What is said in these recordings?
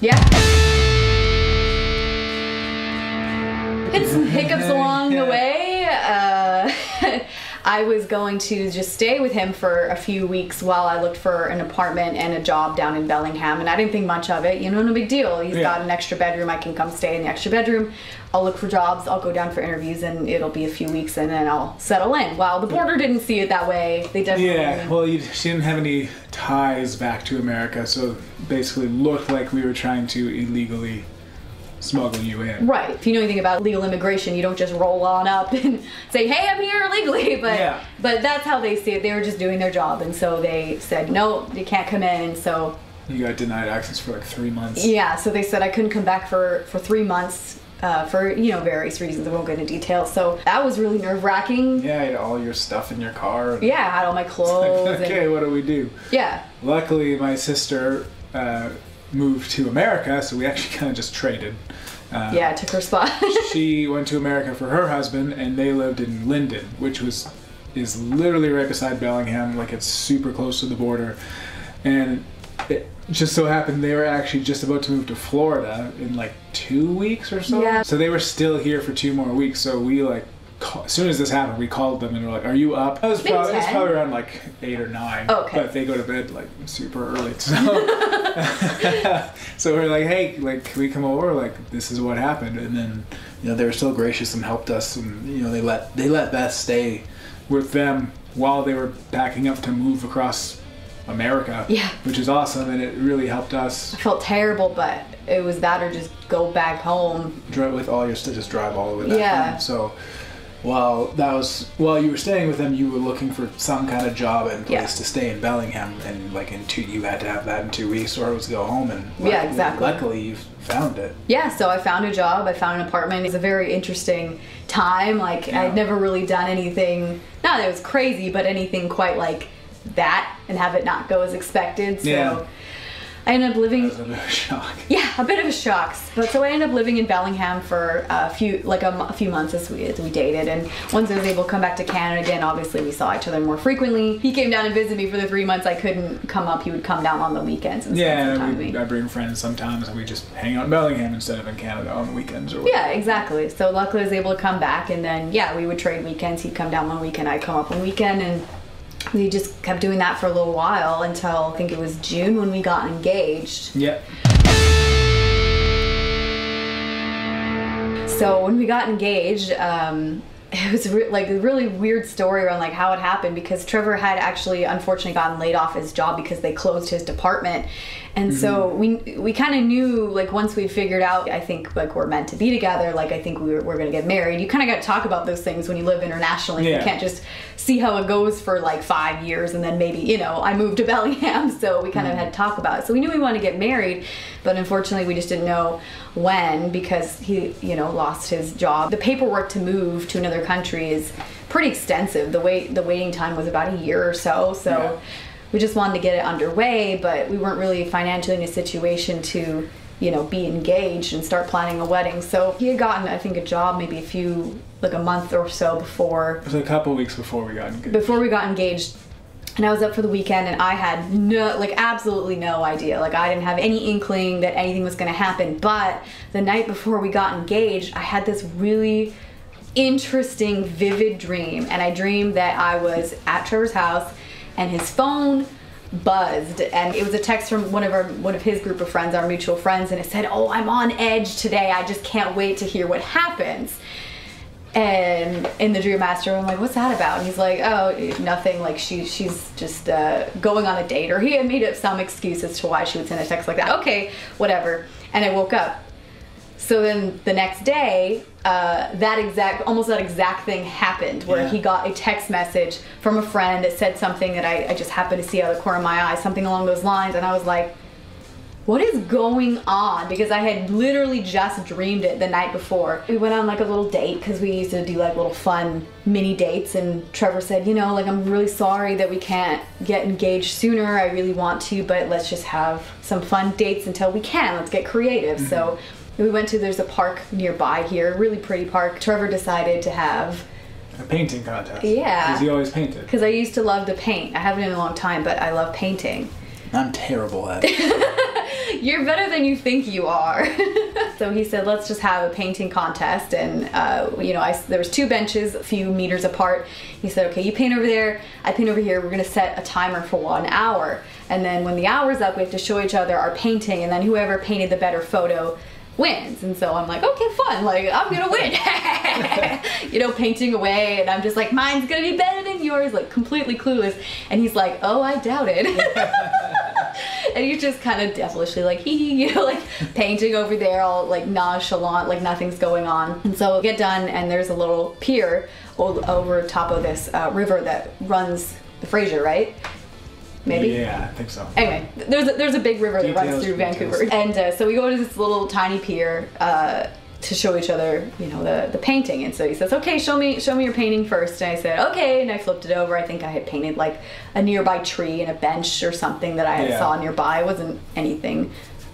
Yeah. Hit some hiccups along the way. I was going to just stay with him for a few weeks while I looked for an apartment and a job down in Bellingham, and I didn't think much of it. You know, no big deal. He's Yeah. got an extra bedroom. I can come stay in the extra bedroom. I'll look for jobs. I'll go down for interviews, and it'll be a few weeks, and then I'll settle in. Well, the border didn't see it that way, they definitely. Yeah, well, you, she didn't have any ties back to America, so basically looked like we were trying to illegally smuggle you in. Right. If you know anything about legal immigration, you don't just roll on up and say, "Hey, I'm here illegally." But Yeah. but that's how they see it. They were just doing their job, and so they said, "No, you can't come in." And so You got denied access for like three months. yeah, so they said I couldn't come back for for three months. Uh, for you know various reasons, I won't go into detail. So that was really nerve wracking. Yeah, you had all your stuff in your car. Yeah, I had all my clothes. Like, okay, and, what do we do? yeah, Luckily, my sister uh, moved to America, so we actually kind of just traded. Uh, yeah, I took her spot. she went to America for her husband, and they lived in Lynden, which was is literally right beside Bellingham. Like it's super close to the border, and it just so happened they were actually just about to move to Florida in like two weeks or so. Yeah. So they were still here for two more weeks. So we like. Call, as soon as this happened, we called them and we're like, "Are you up?" It was, probably, it was probably around like eight or nine. Oh, okay. But they go to bed like super early, so so we're like, hey, like, can we come over? Like, this is what happened, and then you know they were so gracious and helped us, and you know they let they let Beth stay with them while they were packing up to move across America. Yeah. which is awesome, and it really helped us I felt terrible, but it was that or just go back home. drive with all your stuff, just drive all the way back Yeah. home. So. While that was while you were staying with them, you were looking for some kind of job and place Yeah. to stay in Bellingham, and like in two, you had to have that in two weeks, or it was go home. And Yeah, luckily- exactly. Luckily, you found it. Yeah, so I found a job. I found an apartment. It was a very interesting time. Like Yeah. I'd never really done anything. Not that it was crazy, but anything quite like that, and have it not go as expected. So Yeah. I ended up living. A bit of a shock. Yeah, a bit of a shock. But so I ended up living in Bellingham for a few, like a, a few months as we, as we dated. And once I was able to come back to Canada again, obviously we saw each other more frequently. He came down and visited me for the three months I couldn't come up. He would come down on the weekends and Yeah, we. I bring friends sometimes, and we just hang out in Bellingham instead of in Canada on the weekends or whatever. Yeah, exactly. So luckily I was able to come back, and then yeah, we would trade weekends. He'd come down one weekend, I'd come up one weekend, and we just kept doing that for a little while until I think it was June when we got engaged. Yep. So when we got engaged, um, it was re- like a really weird story around like how it happened because Trevor had actually unfortunately gotten laid off his job because they closed his department, and so mm-hmm. we we kind of knew like once we figured out I think like we're meant to be together like I think we were, we're gonna get married. You kind of got to talk about those things when you live internationally. You can't just see how it goes for like five years and then maybe you know I moved to Bellingham, so we kind of mm-hmm. had to talk about it. So we knew we wanted to get married, but unfortunately we just didn't know when because he you know lost his job. The paperwork to move to another country is pretty extensive. The wait the waiting time was about a year or so. So Yeah. we just wanted to get it underway, but we weren't really financially in a situation to you know be engaged and start planning a wedding. So he had gotten I think a job maybe a few like a month or so before It was a couple weeks before we got engaged. before we got engaged and I was up for the weekend and I had no like absolutely no idea. Like I didn't have any inkling that anything was going to happen. But the night before we got engaged, I had this really interesting vivid dream. And I dreamed that I was at Trevor's house and his phone buzzed. And it was a text from one of our one of his group of friends our mutual friends. And it said oh i'm on edge today. I just can't wait to hear what happens and in the dream master i'm like what's that about? And he's like oh nothing. Like she she's just uh, going on a date or he had made up some excuse as to why she would send a text like that. Okay whatever. And i woke up. So then the next day uh, that exact almost that exact thing happened where Yeah. he got a text message from a friend that said something that I, I just happened to see out of the corner of my eye something along those lines. And i was like what is going on? Because I had literally just dreamed it the night before. We went on like a little date because we used to do like little fun mini dates, and Trevor said, You know, like I'm really sorry that we can't get engaged sooner. I really want to, but let's just have some fun dates until we can. Let's get creative. So mm-hmm. we went to, there's a park nearby here, really pretty park. Trevor decided to have A painting contest. Yeah. Because he always painted. because I used to love to paint. I haven't in a long time, but I love painting. I'm terrible at it. You're better than you think you are. so he said, let's just have a painting contest. And, uh, you know, I, there was two benches a few meters apart. He said, okay, you paint over there, I paint over here. We're going to set a timer for one hour. And then when the hour's up, we have to show each other our painting. And then whoever painted the better photo wins. And so I'm like, okay, fun. Like, I'm going to win. you know, painting away. And I'm just like, mine's going to be better than yours. Like, completely clueless. And he's like, oh, I doubt it. and he's just kind of devilishly like hee hee, you know, like painting over there, all like nonchalant, like nothing's going on. And so we get done, and there's a little pier over top of this uh, river that runs the Fraser, right? Maybe. Yeah, I think so. Anyway, there's a, there's a big river that runs through details. Vancouver, and uh, so we go to this little tiny pier uh, to show each other, you know, the the painting. And so he says, "Okay, show me show me your painting first. And I said, "Okay," and I flipped it over. I think I had painted like a nearby tree and a bench or something that I Yeah. saw nearby. It wasn't anything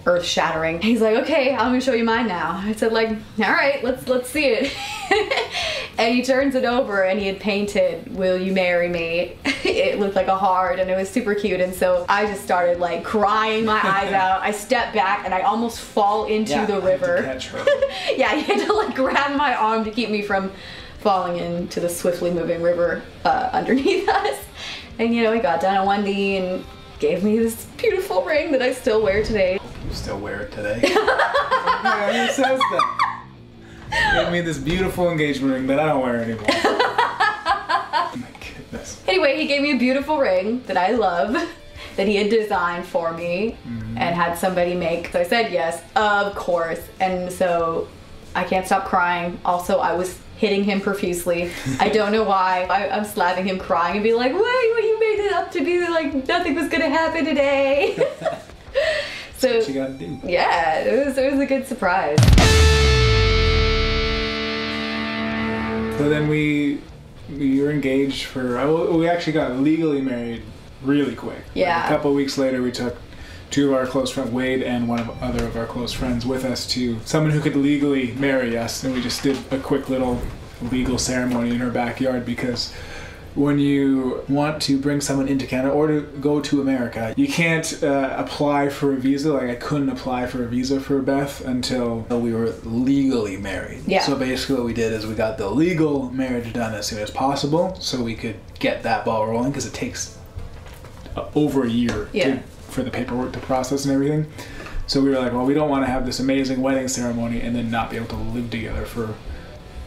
earth shattering. He's like, "Okay, I'm gonna show you mine now." I said, "Like, all right, let's let's see it." and he turns it over, and he had painted "Will you marry me?" it looked like a heart, and it was super cute. And so I just started like crying my eyes out. I step back, and I almost fall into Yeah, the I had to river. yeah, he had to like grab my arm to keep me from falling into the swiftly moving river uh, underneath us. And you know, he got down on one knee and gave me this beautiful ring that I still wear today. You still wear it today. yeah, who says that? Gave me this beautiful engagement ring that I don't wear anymore. oh my goodness. Anyway, he gave me a beautiful ring that I love. That he had designed for me mm-hmm. and had somebody make. So I said yes, of course. And so I can't stop crying. Also, I was hitting him profusely. I don't know why. I, I'm slapping him, crying, and be like, "Wait, well, you made it up to be like nothing was gonna happen today." So What you gotta do. yeah, it was it was a good surprise. So then we we were engaged for. oh, We actually got legally married really quick. Like, Yeah. a couple of weeks later, we took two of our close friends, Wade and one of other of our close friends, with us to someone who could legally marry us, and we just did a quick little legal ceremony in her backyard because. When you want to bring someone into Canada or to go to America, you can't uh, apply for a visa. Like I couldn't apply for a visa for Beth until we were legally married. Yeah. So basically what we did is we got the legal marriage done as soon as possible so we could get that ball rolling because it takes uh, over a year Yeah. to, for the paperwork to process and everything so we were like well we don't want to have this amazing wedding ceremony and then not be able to live together for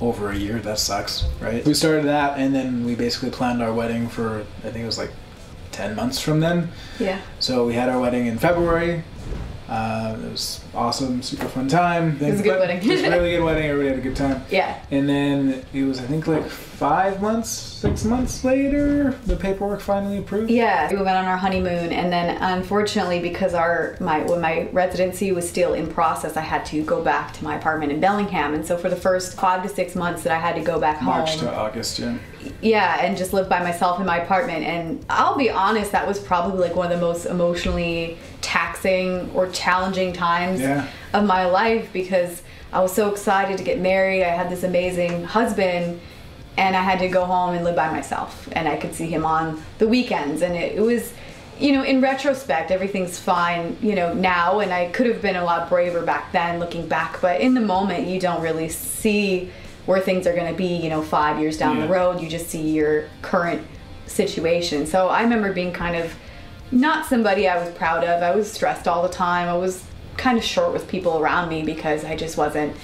over a year that sucks right we started that and then we basically planned our wedding for i think it was like 10 months from then Yeah. so we had our wedding in February. Uh, it was awesome, super fun time. It was a good But wedding. it was a really good wedding. Everybody had a good time. Yeah. And then it was, I think, like five months, six months later, the paperwork finally approved. Yeah, we went on our honeymoon, and then unfortunately, because our my when my residency was still in process, I had to go back to my apartment in Bellingham, and so for the first five to six months that I had to go back March home, March to August, yeah. yeah, and just live by myself in my apartment. And I'll be honest, that was probably like one of the most emotionally taxing or challenging times Yeah. of my life because I was so excited to get married. I had this amazing husband, and I had to go home and live by myself. And I could see him on the weekends, and it, it was. You know, in retrospect, everything's fine, you know, now, and I could have been a lot braver back then looking back, but in the moment, you don't really see where things are going to be, you know, five years down the road. You just see your current situation. So I remember being kind of not somebody I was proud of. I was stressed all the time. I was kind of short with people around me because I just wasn't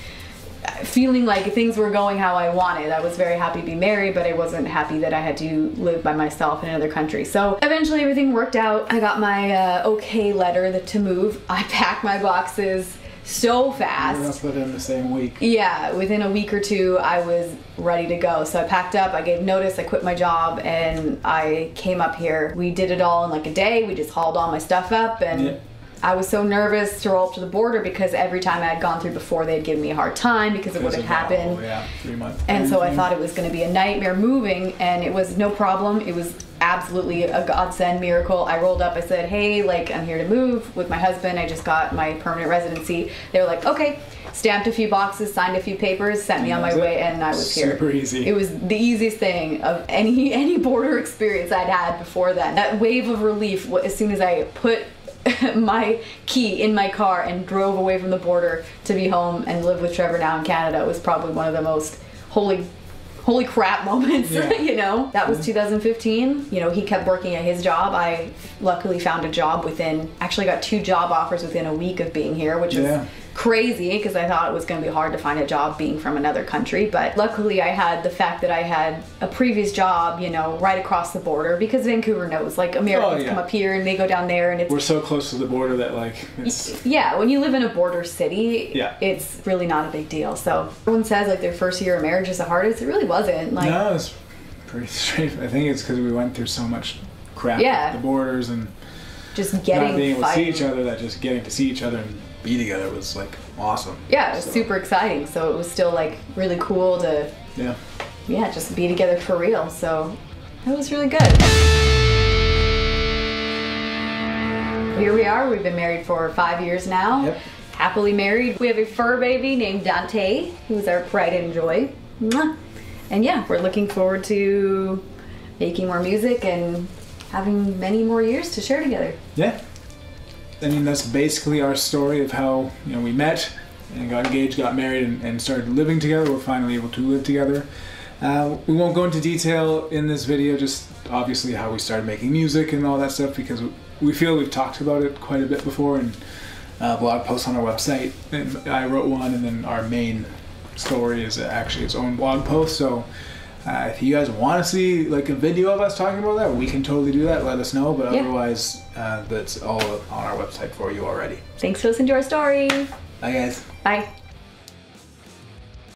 feeling like things were going how I wanted. I was very happy to be married, but I wasn't happy that I had to live by myself in another country. So eventually everything worked out. I got my uh, okay letter to move. I packed my boxes so fast. That's within the same week. Yeah, within a week or two, I was ready to go. So I packed up, I gave notice, I quit my job, and I came up here. We did it all in like a day. We just hauled all my stuff up, and Yeah. I was so nervous to roll up to the border because every time I had gone through before, they'd given me a hard time because what had Because happened. whole, yeah, three month. And so I mm-hmm. thought it was going to be a nightmare moving, and it was no problem. It was absolutely a godsend miracle. I rolled up, I said, Hey, like, I'm here to move with my husband. I just got my permanent residency. They were like, Okay. Stamped a few boxes, signed a few papers, sent me on my it. way, and I was here. Super easy. It was the easiest thing of any any border experience I'd had before then. That wave of relief as soon as I put my key in my car and drove away from the border to be home and live with Trevor now in Canada was probably one of the most holy holy crap moments Yeah. you know that was 2015 you know he kept working at his job i luckily found a job within actually got two job offers within a week of being here which Yeah. Crazy because I thought it was going to be hard to find a job being from another country. But luckily, I had the fact that I had a previous job, you know, right across the border because Vancouver knows like Americans Oh, yeah. come up here and they go down there and it's. We're so close to the border that like it's yeah, when you live in a border city, Yeah. it's really not a big deal. So everyone says like their first year of marriage is the hardest. It really wasn't. Like no, it's pretty straight. I think it's because we went through so much crap Yeah. at the borders and just getting not being able to see each other. That just getting to see each other and be together was like awesome. Yeah, it was So, super exciting. So it was still like really cool to Yeah. yeah, just be together for real. So that was really good. Here we are. We've been married for five years now. Yep. Happily married. We have a fur baby named Dante, who's our pride and joy. And yeah, we're looking forward to making more music and having many more years to share together. Yeah. I mean, that's basically our story of how you know we met and got engaged, got married, and, and started living together. We're finally able to live together. Uh, we won't go into detail in this video, just obviously how we started making music and all that stuff, because we feel we've talked about it quite a bit before in uh, blog posts on our website. And I wrote one, and then our main story is actually its own blog post. So uh, if you guys want to see like a video of us talking about that, we can totally do that. Let us know. But Yeah. otherwise, uh, that's all on our website for you already. Thanks for listening to our story. Bye, guys. Bye.